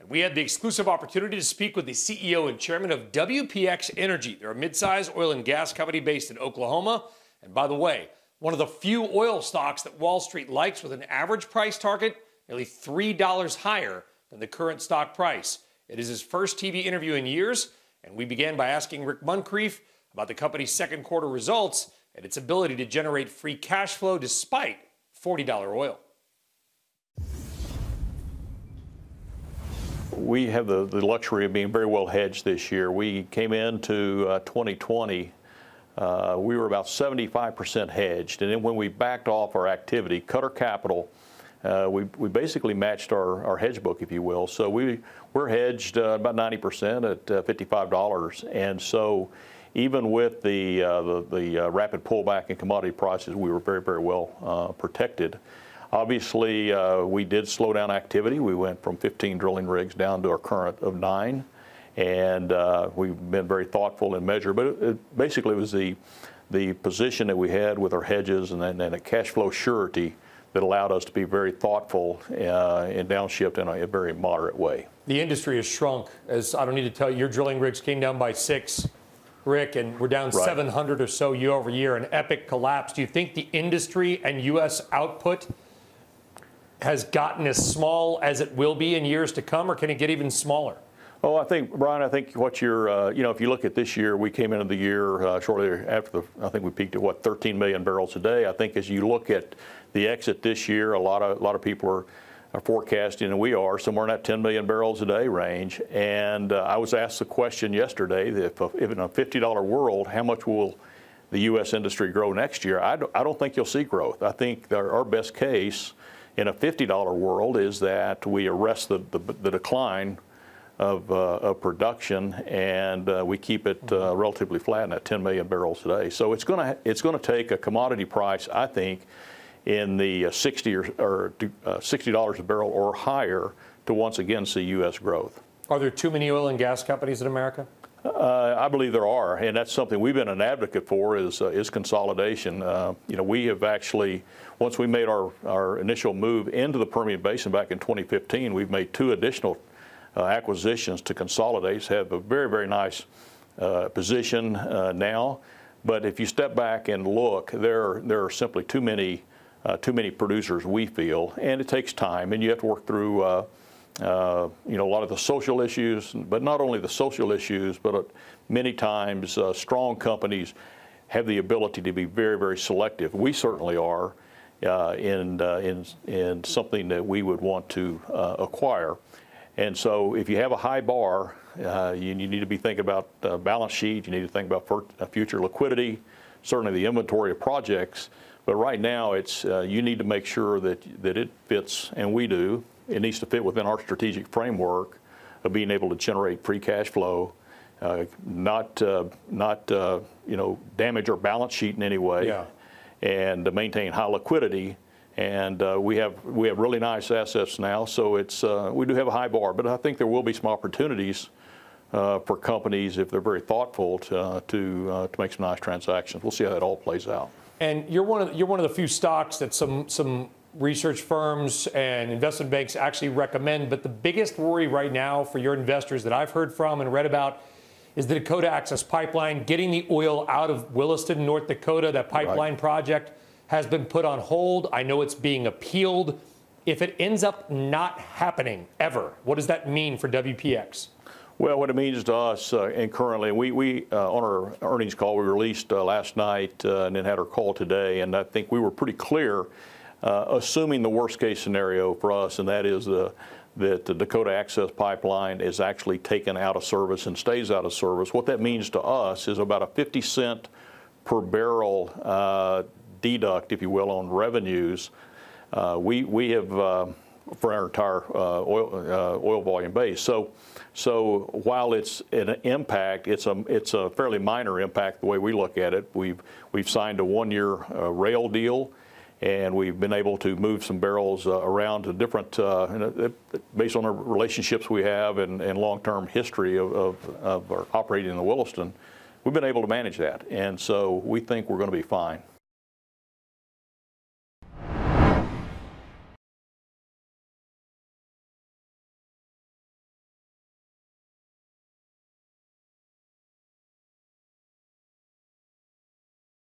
And we had the exclusive opportunity to speak with the CEO and chairman of WPX Energy. They're a mid-sized oil and gas company based in Oklahoma. And by the way, one of the few oil stocks that Wall Street likes with an average price target nearly $3 higher than the current stock price. It is his first TV interview in years, and we began by asking Rick Muncrief about the company's second quarter results and its ability to generate free cash flow despite $40 oil. We have the, the luxury of being very well hedged this year. We came into uh, 2020, uh, we were about 75% hedged. And then when we backed off our activity, cut our capital, uh, we, we basically matched our, our hedge book, if you will. So we, we're hedged uh, about 90% at uh, $55. And so even with the, uh, the, the rapid pullback in commodity prices, we were very, very well protected. Obviously, uh, we did slow down activity. We went from 15 drilling rigs down to our current of nine. And uh, we've been very thoughtful and measured. But it, it basically was the, the position that we had with our hedges and then and a cash flow surety that allowed us to be very thoughtful uh, and downshift in a, a, very moderate way. The industry has shrunk. As I don't need to tell you, your drilling rigs came down by six. Rick, and we're down right. 700 or so year over year, an epic collapse. Do you think the industry and U.S. output has gotten as small as it will be in years to come, or can it get even smaller? Oh, I think, Brian, I think what you're, uh, you know, if you look at this year, we came into the year uh, shortly after the, I think we peaked at what, 13 million barrels a day. I think as you look at the exit this year, a lot of, a lot of people are, are forecasting, and we are, somewhere in that 10 million barrels a day range. And uh, I was asked the question yesterday if, if in a $50 world, how much will the U.S. industry grow next year? I don't, I don't think you'll see growth. I think our best case in a $50 world is that we arrest the, the, the decline of, uh, of, production and uh, we keep it uh, relatively flat at 10 million barrels a day. So it's going to it's going to take a commodity price, I think, in the uh, 60 or, or uh, $60 a barrel or higher to once again see U.S. growth. Are there too many oil and gas companies in America? Uh, I believe there are, and that's something we've been an advocate for is uh, is consolidation. Uh, you know, we have actually once we made our our initial move into the Permian Basin back in 2015, we've made two additional uh, acquisitions to consolidate. Have a very very nice position now, but if you step back and look, there there are simply too many uh, too many producers, we feel, and it takes time, and you have to work through, uh, uh, you know, a lot of the social issues, but not only the social issues, but uh, many times uh, strong companies have the ability to be very, very selective. We certainly are uh, in, in, in something that we would want to acquire. And so if you have a high bar, you, you, need to be thinking about balance sheet, you need to think about future liquidity, certainly the inventory of projects, but right now, it's uh, you need to make sure that that it fits, and we do. It needs to fit within our strategic framework of being able to generate free cash flow, uh, not uh, not uh, you know damage our balance sheet in any way, yeah. and maintain high liquidity. And uh, we have we have really nice assets now, so it's uh, we do have a high bar. But I think there will be some opportunities. Uh, for companies if they're very thoughtful to, uh, to, uh, to make some nice transactions. We'll see how that all plays out. And you're one of you're one of the few stocks that some some research firms and investment banks actually recommend. But the biggest worry right now for your investors that I've heard from and read about is the Dakota Access Pipeline, getting the oil out of Williston, North Dakota. That pipeline right. project has been put on hold. I know it's being appealed. If it ends up not happening ever, what does that mean for WPX? Well, what it means to us, uh, and currently, we, we uh, on our earnings call we released uh, last night uh, and then had our call today, and I think we were pretty clear, uh, assuming the worst case scenario for us, and that is the, that the Dakota Access Pipeline is actually taken out of service and stays out of service. What that means to us is about a 50 cent per barrel uh, deduct, if you will, on revenues. we, we have, for our entire oil, oil volume base. So so while it's an impact, it's a it's a fairly minor impact the way we look at it. We've we've signed a one-year uh, rail deal, and we've been able to move some barrels uh, around to different uh, based on the relationships we have and, and long-term history of, of, of operating in the Williston. We've been able to manage that, and so we think we're going to be fine.